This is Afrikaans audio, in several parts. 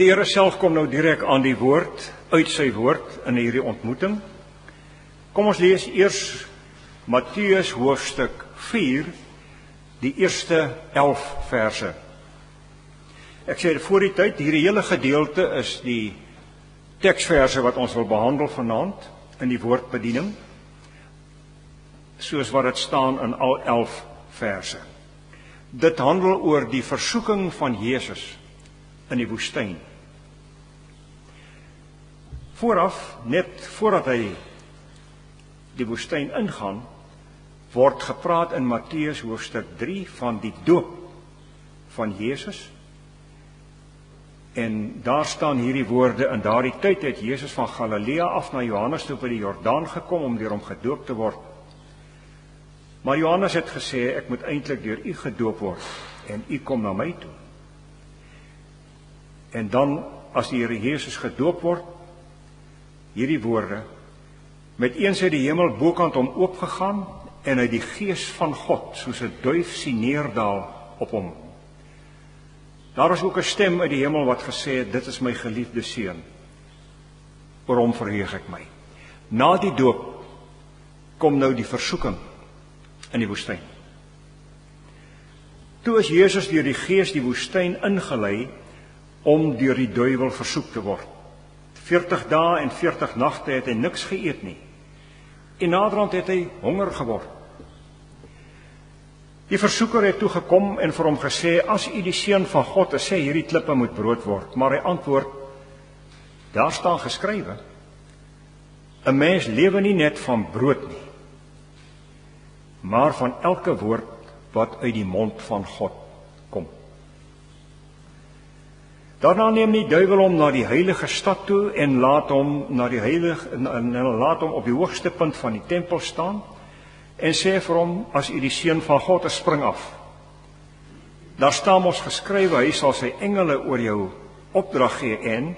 Die Here self kom nou direk aan die woord uit sy woord in hierdie ontmoeting. Kom ons lees eers Matteus hoofstuk 4 die eerste 11 verse. Ek sê voor die tyd hierdie hele gedeelte is die teksverse wat ons wil behandel vanaand in die woordbediening soos wat dit staan in al 11 verse. Dit handel oor die versoeking van Jesus in die woestyn. Vooraf, net voordat hy die woestyn ingaan, word gepraat in Matteus hoofstuk 3 van die doop van Jesus. En daar staan hierdie woorde in daardie tyd het Jesus van Galilea af na Johannes toe by die Jordaan gekom om deur hom gedoop te word. Maar Johannes het gesê ek moet eintlik deur u gedoop word en u kom na my toe. En dan as die Here Jesus gedoop word, hierdie woorde met eens uit die hemel bokant hom oopgegaan en hy die gees van God soos 'n duif sien neerdal op hom. Daar was ook 'n stem uit die hemel wat gesê het dit is my geliefde seun. Oor hom verheug ek my. Na die doop kom nou die versoeking in die woestyn. Toe is Jesus deur die Gees die woestyn ingelei om deur die duiwel versoek te word. 40 dae en 40 nagte het hy niks geëet nie. En naderhand het hy honger geword. Die versoeker het toe gekom en vir hom gesê: "As u die seun van God is, sê hierdie klippe moet brood word." Maar hy antwoord: "Daar staan geskrywe: 'n Mens lewe nie net van brood nie, maar van elke woord wat uit die mond van God kom." Daarna neem die duiwel hom na die heilige stad toe en laat hom na die heilige en laat hom op die hoogste punt van die tempel staan en sê vir hom as u die seun van God is spring af. Daar staan mos geskrywe hy sal sy engele oor jou opdrag gee en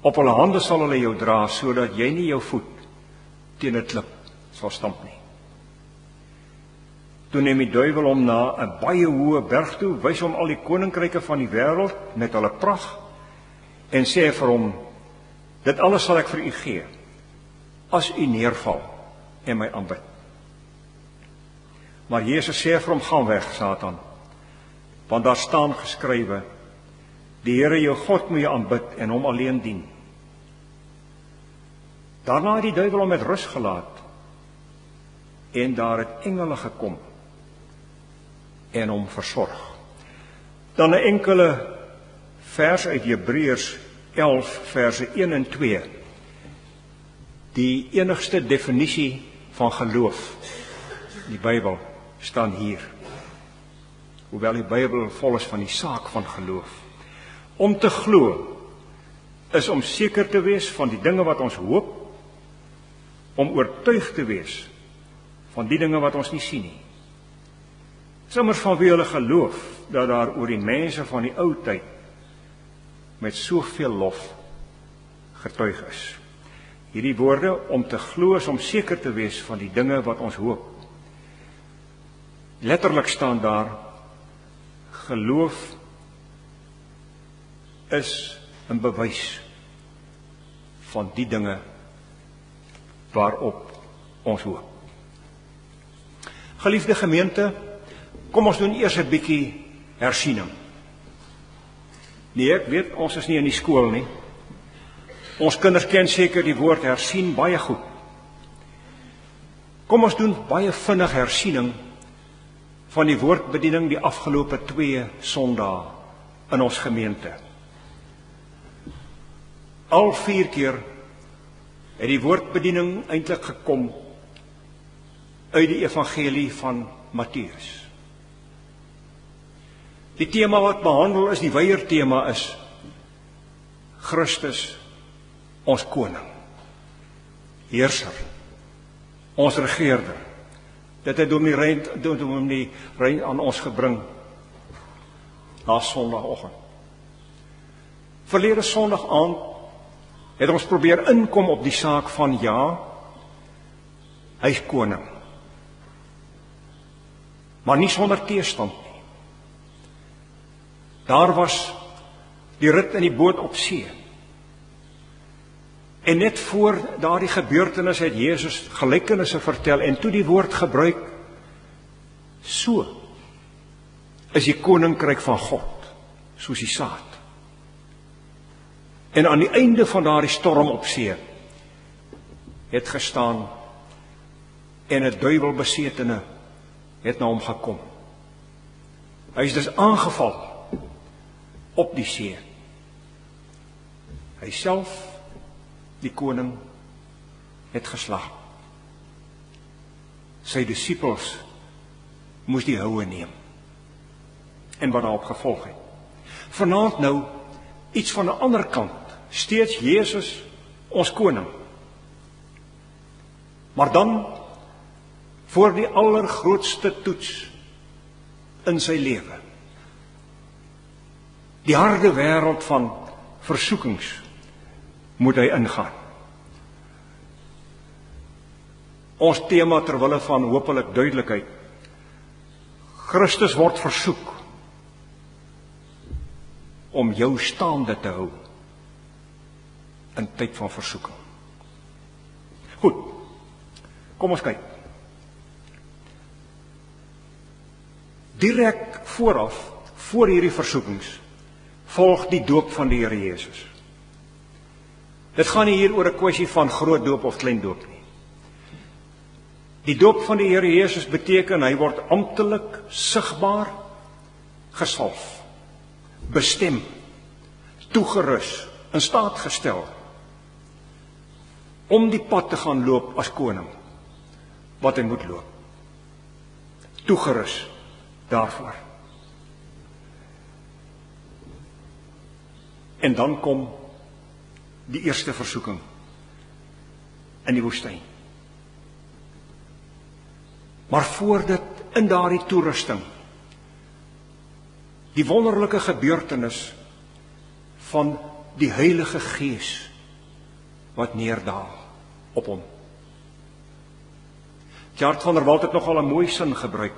op hulle hande sal hulle jou dra sodat jy nie jou voet teen 'n klip sal stamp nie. Toe neem die duiwel hom na 'n baie hoë berg toe, wys hom al die koninkryke van die wêreld met hulle pragt en sê vir hom: "Dit alles sal ek vir u gee as u neerval en my aanbid." Maar Jesus sê vir hom: "Gaan weg, Satan, want daar staan geskrywe: Die Here jou God moet jy aanbid en hom alleen dien." Daarna het die duiwel hom met rus gelaat en daar het engele gekom en hom versorg. Dan 'n enkele vers uit Hebreërs 11 verse 1 en 2. Die enigste definisie van geloof in die Bybel staan hier. Hoewel die Bybel vol is van die saak van geloof. Om te glo is om seker te wees van die dinge wat ons hoop om oortuig te wees van die dinge wat ons nie sien nie. Sommers van wie hulle geloof dat daar oor die mense van die ou tyd met soveel lof getuig is. Hierdie woorde om te glo is om seker te wees van die dinge wat ons hoop. Letterlik staan daar geloof is 'n bewys van die dinge waarop ons hoop. Geliefde gemeente, Kom ons doen eers 'n bietjie hersiening. Nee, ek weet ons is nie in die skool nie. Ons kinders ken seker die woord hersien baie goed. Kom ons doen baie vinnig hersiening van die woordbediening die afgelope 2 Sondae in ons gemeente. Al 4 keer het die woordbediening eintlik gekom uit die evangelie van Matteus. Die tema wat behandel is die weier tema is Christus ons koning. Heerser. Ons regerder. Dit het Dominee Rein Dominee Rein aan ons gebring laas Sondagoggend. Verlede Sondag aand het ons probeer inkom op die saak van ja, hy's koning. Maar nie sonder teestand Daar was Die rit in die boot op see. En net voor daardie gebeurtenis het Jesus gelykenisse vertel en toe die woord gebruik so is die koninkryk van God soos die saad. En aan die einde van daardie storm op see het gestaan en 'n duiwelbesetene het na hom gekom. Hy is dus aangeval op die see. Hy self die koning het geslag. Sy disippels moes die houe neem. En wat daarop gevolg het. Vanaand nou iets van 'n ander kant, steeds Jesus ons koning. Maar dan voor die allergrootste toets in sy lewe. Die harde wêreld van versoekings moet hy ingaan. Ons tema ter wille van hopelik duidelikheid. Christus word versoek om jou staande te hou in tyd van versoeking. Goed. Kom ons kyk. Direk vooraf voor hierdie versoekings volg die doop van die Here Jesus. Dit gaan nie hier oor 'n kwessie van groot doop of klein doop nie. Die doop van die Here Jesus beteken hy word amptelik sigbaar gesalf, bestem, toegerus, in staat gestel om die pad te gaan loop as koning wat hy moet loop. Toegerus daarvoor. En dan kom die eerste versoeking in die woestyn. Maar voor dit in daardie toerusting die wonderlike gebeurtenis van die Heilige Gees wat neerdaal op hom. Jart van der Walt het nogal 'n mooi sin gebruik.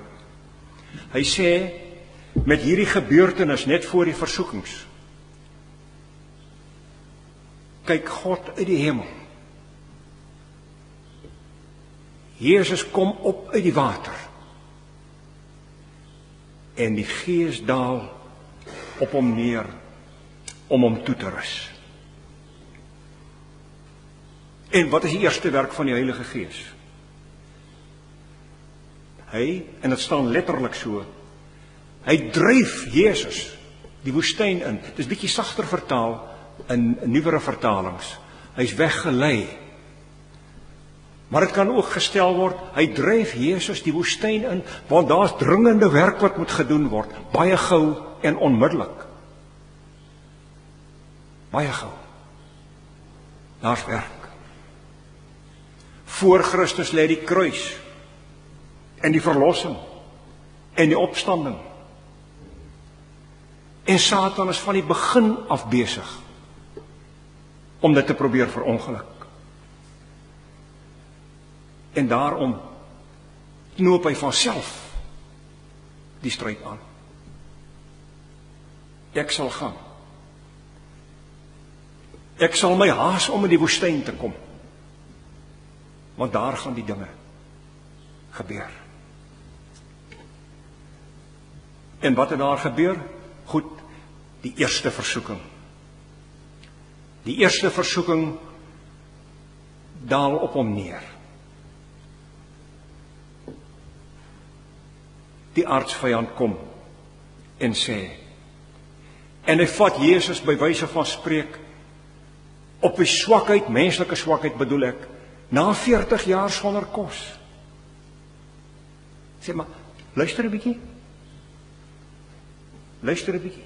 Hy sê met hierdie gebeurtenis net voor die versoekings kyk God uit die hemel. Jesus kom op uit die water. En die Gees daal op hom neer om hom toe te rus. En wat is die eerste werk van die Heilige Gees? Hy, en dit staan letterlik so, hy dryf Jesus die woestyn in. Dit is bietjie sagter vertaal in nuwere vertalings. Hy's weggelei. Maar dit kan ook gestel word, hy dryf Jesus die woestyn in want daar's dringende werk wat moet gedoen word, baie gou en onmiddellik. Baie gou. Daar's werk. Voor Christus lê die kruis en die verlossing en die opstanding. En Satan is van die begin af besig om dit te probeer verongeluk. En daarom knoop hy van self die stryd aan. Ek sal gaan. Ek sal my haas om in die woestyn te kom. Want daar gaan die dinge gebeur. En wat het daar gebeur? Goed, die eerste versoeking Die eerste versoeking daal op hom neer. Die aardsvyand kom en sê en hy vat Jesus by wyse van spreek op 'n swakheid, menslike swakheid bedoel ek, na 40 jaar sonder kos. Sê maar, luister 'n bietjie. Luister 'n bietjie.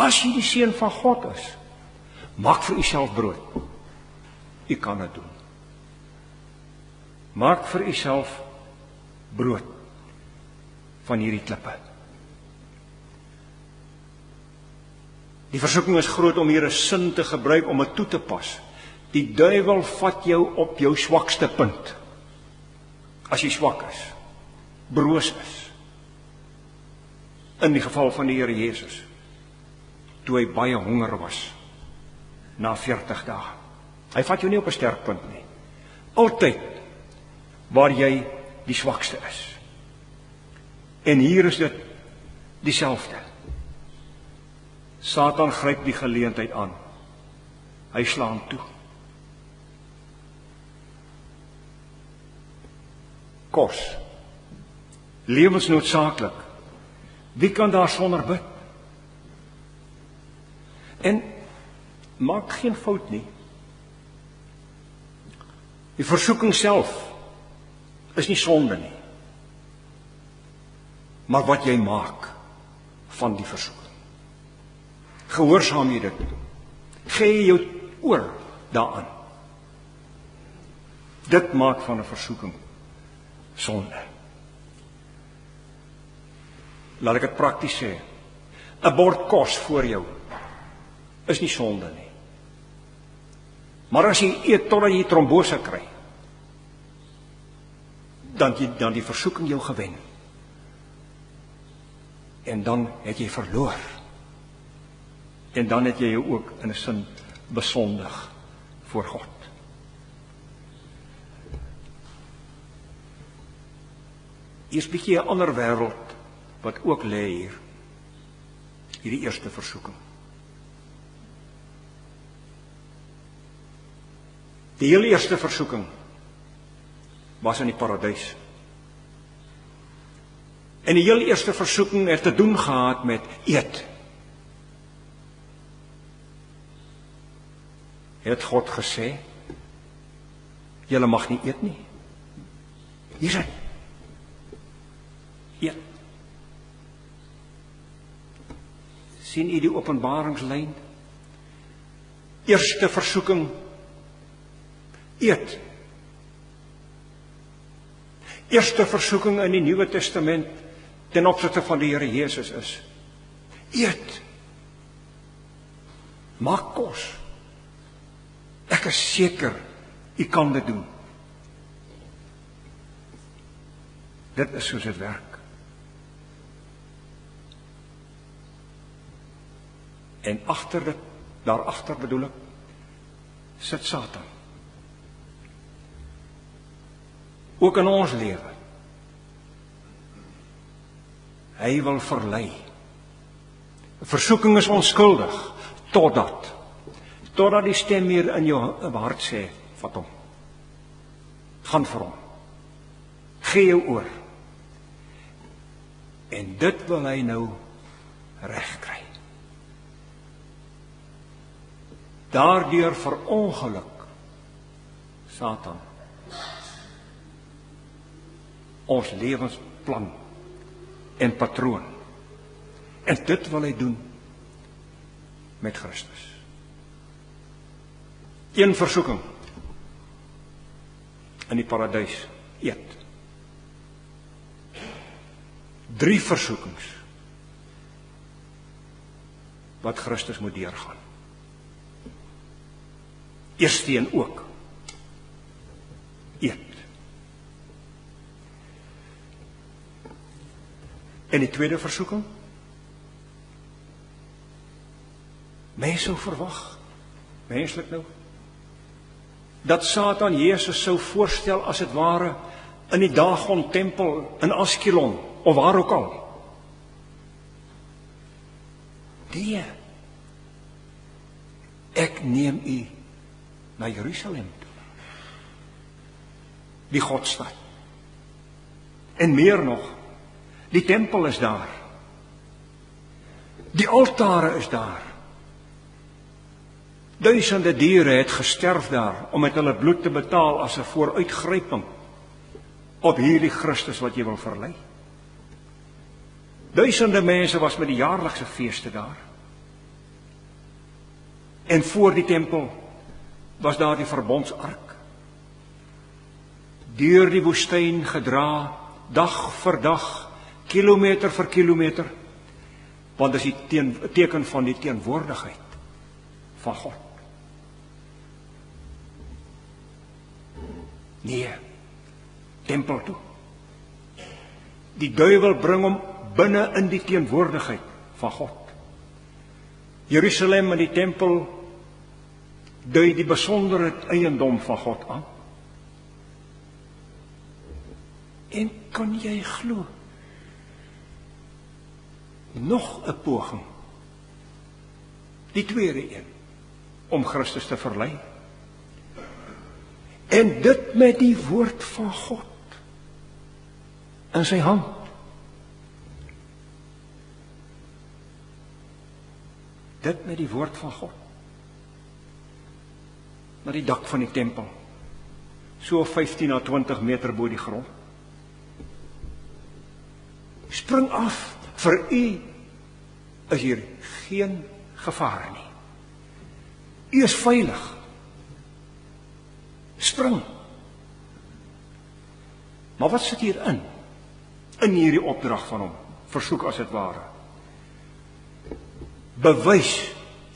As jy die seun van God is, maak vir jouself brood. U kan dit doen. Maak vir jouself brood van hierdie klippe. Die versoeking is groot om hier 'n sin te gebruik om dit toe te pas. Die duiwel vat jou op jou swakste punt. As jy swak is, broos is. In die geval van die Here Jesus toe hy baie honger was na 40 dae. Hy vat jou nie op 'n sterkpunt nie. Altyd waar jy die swakste is. En hier is dit dieselfde. Satan gryp die geleentheid aan. Hy slaan toe. Kos. Lewensnoodsaaklik. Wie kan daar sonder bid? En maak geen fout nie. Die versoeking self is nie sonde nie. Maar wat jy maak van die versoeking. Gehoorsaam jy dit. Gee jou oor daaraan. Dit maak van 'n versoeking sonde. Laat ek dit prakties sê. 'n Bord kos voor jou is nie sonde nie. Maar as jy eet totdat jy trombose kry, dan jy dan die versoeking jou gewen. En dan het jy verloor. En dan het jy jou ook in 'n sin besondig voor God. Hier's 'n bietjie 'n ander wêreld wat ook lê hier. Hierdie eerste versoeking. Die heel eerste versoeking was in die paradys. En die heel eerste versoeking het te doen gehad met eet. Het God gesê: "Julle mag nie eet nie." Hier is Ja. sien u die openbaringslyn? Eerste versoeking eet. Eerste versoeking in die Nuwe Testament ten opsigte van die Here Jesus is eet. Maak kos. Ek is seker u kan dit doen. Dit is soos dit werk. En agter dit, daar agter bedoel ek, sit Satan. Ook in ons lewe. Hy wil verlei. Versoeking is onskuldig totdat totdat die stem hier in jou hart sê, vat hom. Gaan vir hom. Gee jou oor. En dit wil hy nou regkry. Daardeur verongeluk Satan ons lewensplan en patroon. En dit wil hy doen met Christus. Een versoeking in die paradys eet. Drie versoekings wat Christus moet deurgaan. Eersteen ook eet. En die tweede versoeking? Mense sou verwag, menslik nou, dat Satan Jesus sou voorstel as dit ware in die Dagon tempel in Askelon of waar ook al. Die Ek neem u na Jerusalem toe. Die Godstad. En meer nog, Die tempel is daar. Die altare is daar. Duisende diere het gesterf daar om met hulle bloed te betaal as 'n vooruitgryping op hierdie Christus wat jy wil verlei. Duisende mense was met die jaarlikse feeste daar. En voor die tempel was daar die verbondsark. Deur die woestyn gedra dag vir dag kilometer vir kilometer want dit is die teen, teken van die teenwoordigheid van God. Nee. Tempel toe. Die duiwel bring hom binne in die teenwoordigheid van God. Jerusalem en die tempel dui die besondere eiendom van God aan. En kan jy glo? Nog 'n poging. Die tweede een om Christus te verlei. En dit met die woord van God in sy hand. Dit met die woord van God. Na die dak van die tempel. So 15 na 20 meter bo die grond. Spring af vir u is hier geen gevaar nie. U is veilig. Spring. Maar wat sit hier in? In hierdie opdrag van hom, versoek as dit ware. Bewys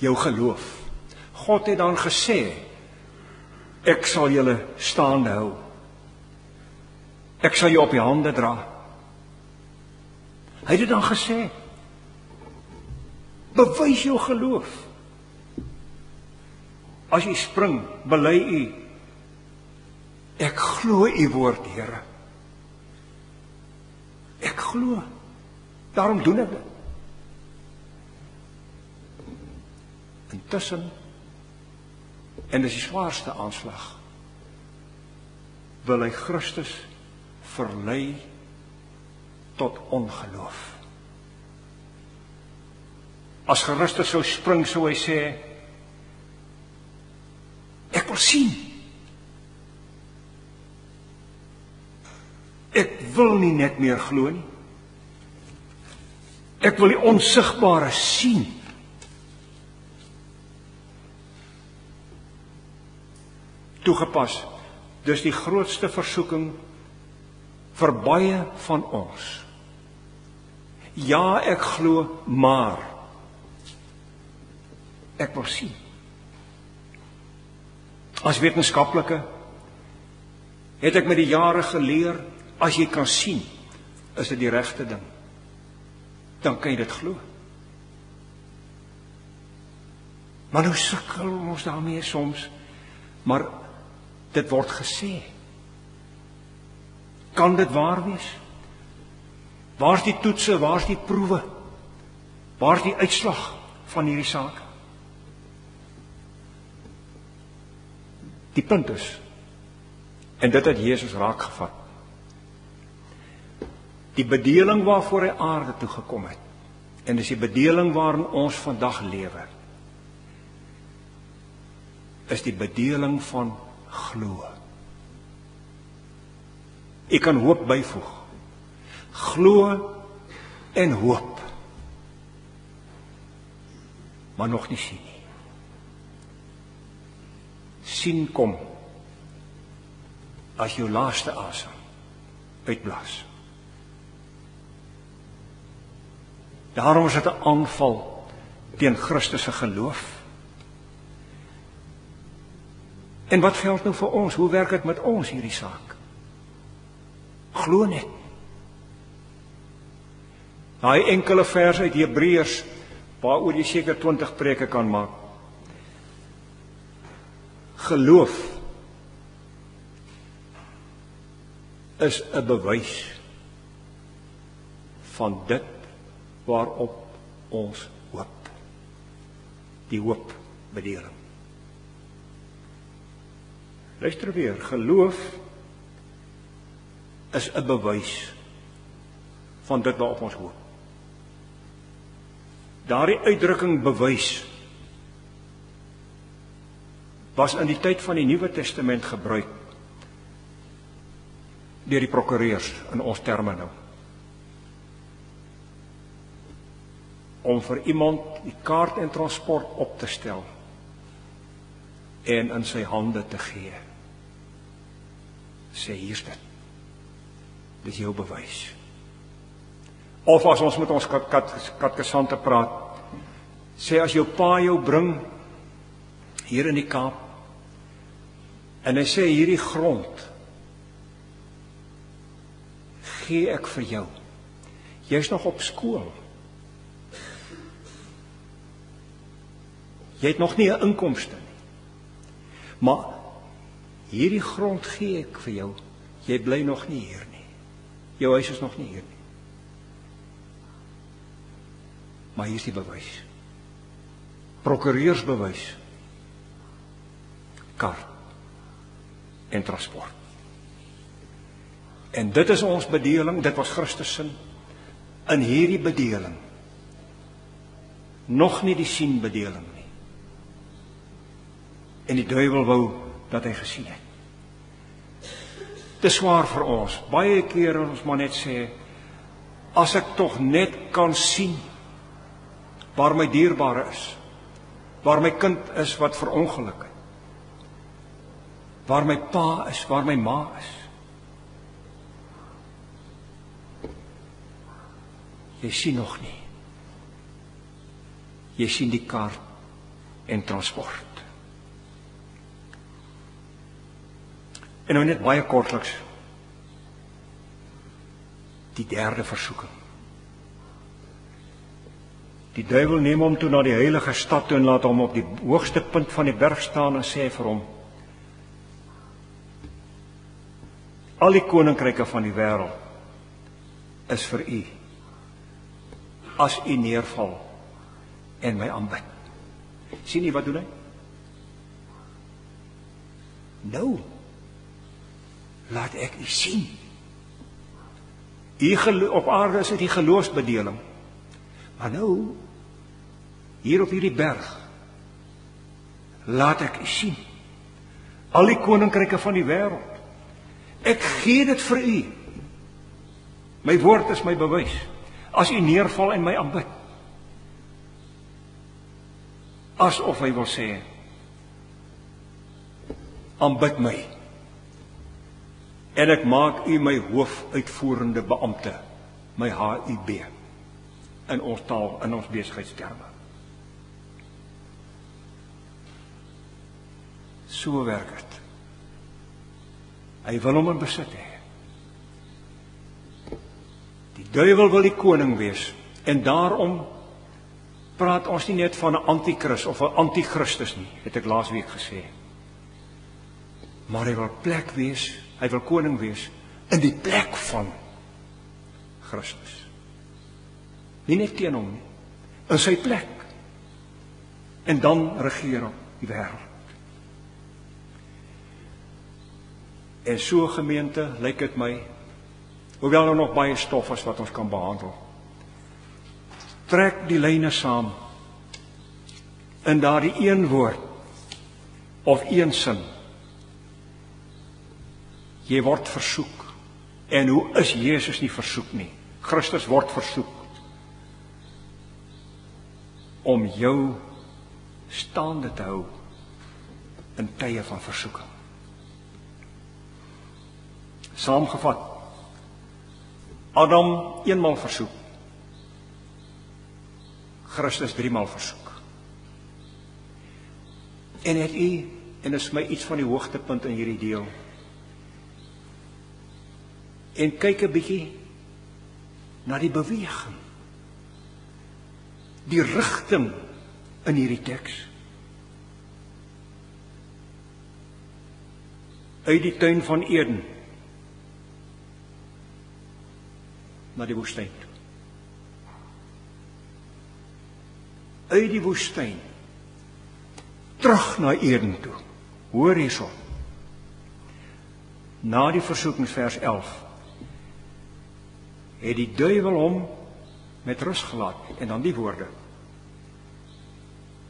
jou geloof. God het dan gesê ek sal julle staande hou. Ek sal jou op die hande dra. Hy het dit dan gesê. Bewys jou geloof. As jy spring, bely u ek glo u woord, Here. Ek glo. Daarom doen ek dit. Intussen en dis die swaarste aanslag wil hy Christus verlei tot ongeloof. As Christus sou spring sou hy sê ek wil sien. Ek wil nie net meer glo nie. Ek wil die onsigbare sien. Toegepas. Dis die grootste versoeking vir baie van ons. Ja, ek glo, maar ek wil sien. As wetenskaplike het ek met die jare geleer as jy kan sien, is dit die regte ding. Dan kan jy dit glo. Maar nou sukkel ons daarmee soms. Maar dit word gesê. Kan dit waar wees? Waar's die toetse? Waar's die proewe? Waar's die uitslag van hierdie saak? Die punt is en dit het Jesus raak gevat. Die bedeling waarvoor hy aarde toe gekom het en dis die bedeling waarin ons vandag lewe. Is die bedeling van glo. Ek kan hoop byvoeg. Glo en hoop. Maar nog nie sien nie. sien kom as jou laaste asem uitblaas. Daarom is dit 'n aanval teen Christus se geloof. En wat geld nou vir ons? Hoe werk dit met ons hierdie saak? Glo net. Daai enkele vers uit Hebreërs waaroor jy seker 20 preke kan maak. Geloof is 'n bewys van dit waarop ons hoop. Die hoop bedeling. Luister weer, geloof is 'n bewys van dit waarop ons hoop. Daardie uitdrukking bewys was in die tyd van die Nuwe Testament gebruik deur die prokureurs in ons terme nou. Om vir iemand die kaart en transport op te stel en in sy hande te gee. Sê hier's dit. Dis jou bewys. Of as ons met ons kat kat katkesante praat, sê as jou pa jou bring hier in die Kaap en hy sê hierdie grond gee ek vir jou. Jy's nog op skool. Jy het nog nie 'n inkomste nie. Maar hierdie grond gee ek vir jou. Jy bly nog nie hier nie. Jou huis is nog nie hier nie. Maar hier is die bewys. Prokureursbewys. Kar en transport. En dit is ons bedeling, dit was Christus se in hierdie bedeling. Nog nie die sien bedeling nie. En die duiwel wou dat hy gesien het. Dit is swaar vir ons. Baie kere ons maar net sê as ek tog net kan sien waar my dierbare is. Waar my kind is wat verongeluk het. Waar my pa is, waar my ma is. Jy sien nog nie. Jy sien die kaart en transport. En nou net baie kortliks die derde versoeking. Die duiwel neem hom toe na die heilige stad toe en laat hom op die hoogste punt van die berg staan en sê vir hom: Al die koninkryke van die wêreld is vir u as u neerval en my aanbid. sien jy wat doen hy? Nou laat ek u sien. U op aarde is dit die geloofsbedeling. Maar nou hier op hierdie berg laat ek sien al die koninkryke van die wêreld. Ek gee dit vir u. My woord is my bewys. As u neerval en my aanbid. Asof hy wil sê aanbid my en ek maak u my hoofuitvoerende beampte my HUB in ons taal in ons besigheidsterme. So werk dit hy wil hom in besit hê. Die duiwel wil die koning wees en daarom praat ons nie net van 'n anti-kris of 'n anti-kristus nie het ek laasweek gesê. Maar hy wil plek wees Hy wil koning wees in die plek van Christus. Nie net teen hom nie, in sy plek. En dan regeer op die wêreld. En so gemeente lyk dit my hoewel daar nog baie stof is wat ons kan behandel. Trek die lyne saam in daardie een woord of een sin Jy word versoek. En hoe is Jesus nie versoek nie? Christus word versoek om jou staande te hou in tye van versoeking. Saamgevat. Adam eenmal versoek. Christus driemaal versoek. En het u en is my iets van die hoogtepunt in hierdie deel en kyk 'n bietjie na die beweging. Die rigting in hierdie teks. Uit die tuin van Eden na die woestyn. Uit die woestyn terug na Eden toe. Hoor hierson. Na die versoekingsvers 11 het die duiwel hom met rus gelaat en dan die woorde.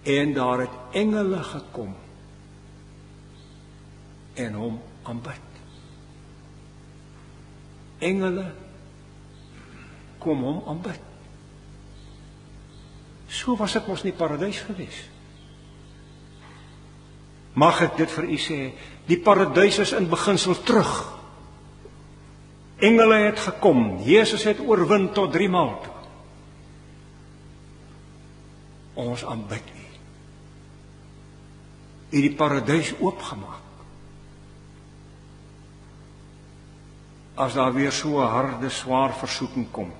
En daar het engele gekom en hom aanbid. Engele kom hom aanbid. So was dit mos nie paradys gewees. Mag ek dit vir u sê? Die paradys is in beginsel terug. Engele het gekom. Jesus het oorwin tot 3 maal. Ons aanbid U. U die paradys oopgemaak. As daar weer so 'n harde, swaar versoeking kom,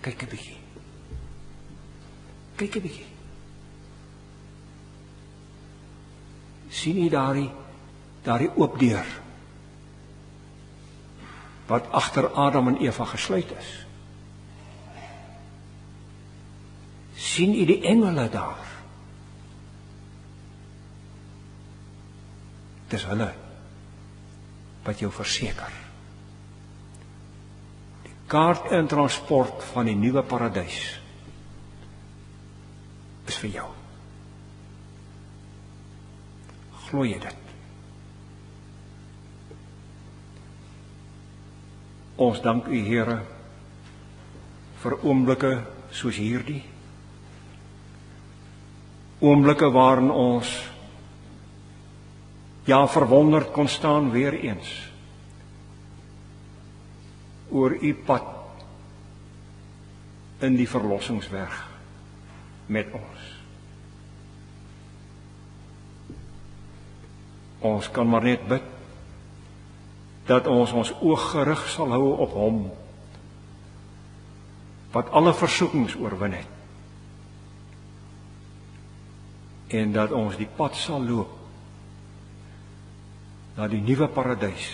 Kyk 'n bietjie. Kyk 'n bietjie. sien jy daardie daardie oop deur wat agter Adam en Eva gesluit is sien jy die engele daar dis hulle wat jou verseker die kaart en transport van die nuwe paradys. Is vir jou. Glo jy dit? Ons dank U Here vir oomblikke soos hierdie. Oomblikke waarin ons ja verwonderd kon staan weer eens oor U pad in die verlossingsweg met ons. Ons kan maar net bid dat ons ons oog gerig sal hou op hom wat alle versoekings oorwin het. En dat ons die pad sal loop na die nuwe paradys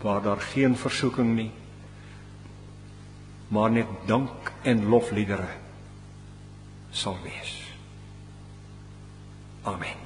waar daar geen versoeking nie maar net dank en lofliedere sal wees. Amen.